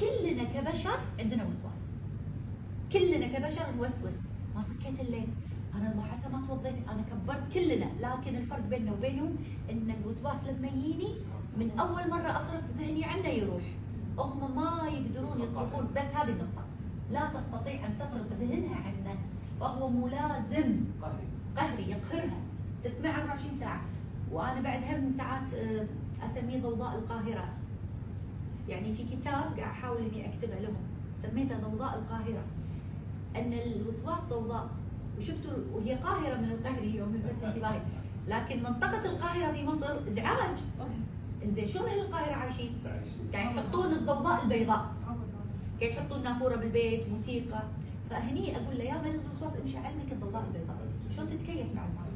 كلنا كبشر عندنا وسواس. كلنا كبشر نوسوس. ما صكيت الليت أنا ابو حسن ما توضيت. أنا كبرت كلنا. لكن الفرق بيننا وبينهم إن الوسواس لما يجيني من أول مرة أصرف ذهني عنه يروح. هم ما يقدرون يصرفون بس هذه النقطة. لا تستطيع أن تصرف ذهنها عنه. فهو ملازم. قهري. قهري. يقهرها. تسمع 24 ساعة. وأنا بعد هم ساعات آه، أسميه ضوضاء القاهرة. يعني في كتاب قاعد أحاول إني أكتبه لهم سميته ضوضاء القاهرة. أن الوسواس ضوضاء وشفتوا وهي قاهرة من القهر هي ومن انتباهي. لكن منطقة القاهرة في مصر ازعاج إنزين شلون أهل القاهرة عايشين؟ قاعد يحطون الضوضاء البيضاء. قاعد يحطون نافورة بالبيت موسيقى. فهني أقول له يا مريض الوسواس امشي علمك الضوضاء البيضاء. شلون تتكيف مع المرض